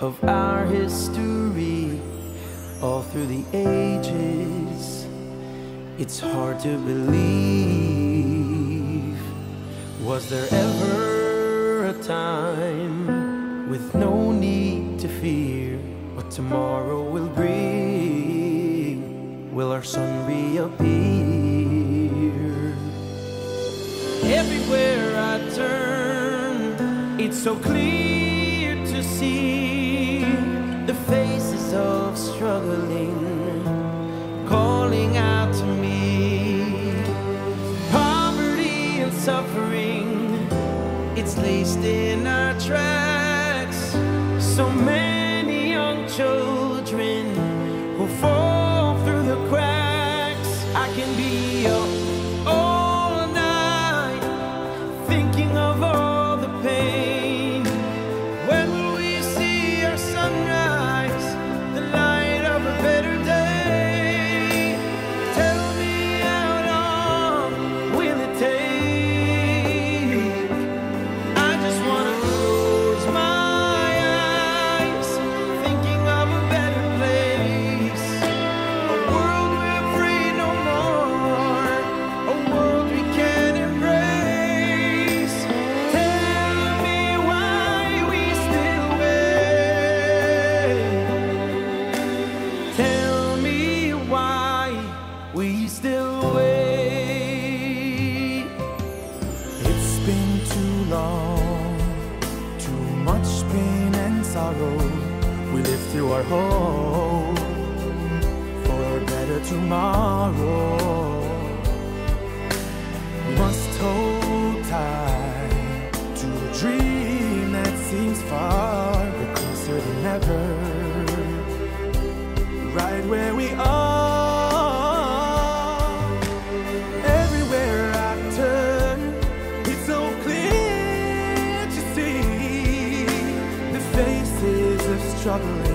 of our history all through the ages. It's hard to believe. Was there ever a time with no need to fear what tomorrow will bring? Will our sun reappear? Everywhere i turn it's so clear to see of struggling, calling out to me. Poverty and suffering, it's laced in our tracks. So many. long. Too much pain and sorrow we live through our hope for a better tomorrow. Must hold tight to a dream that seems far, but closer than ever. Right where we are. suddenly.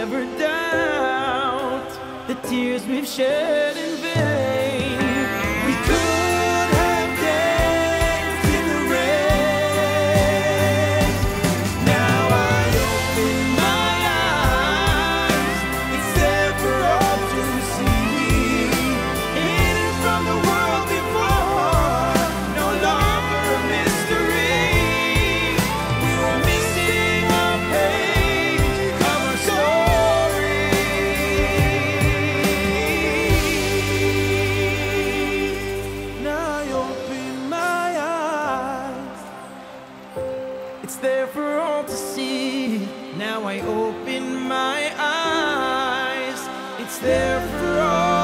Never doubt, the tears we've shed in vain. there for all to see. Now I open my eyes, it's there for all.